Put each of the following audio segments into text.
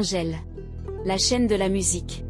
Angèle. La chaîne de la musique.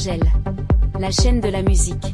Angèle. La chaîne de la musique.